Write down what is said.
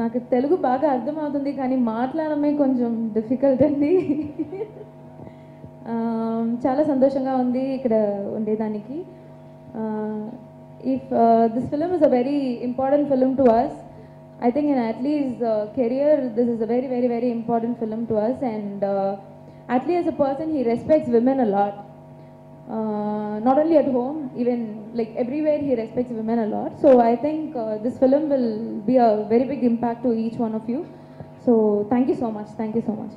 నాకు తెలుగు బాగా అర్థమవుతుంది కానీ మాట్లాడమే కొంచెం డిఫికల్ట్ అండి. చాలా సంతోషంగా ఉంది ఇక్కడ ఉండేదానికి. If this film is a very important film to us I think in at least career this is a very very very important film to us and at least a person he respects women a lot not only at home even like everywhere, he respects women a lot. So I think uh, this film will be a very big impact to each one of you. So thank you so much. Thank you so much.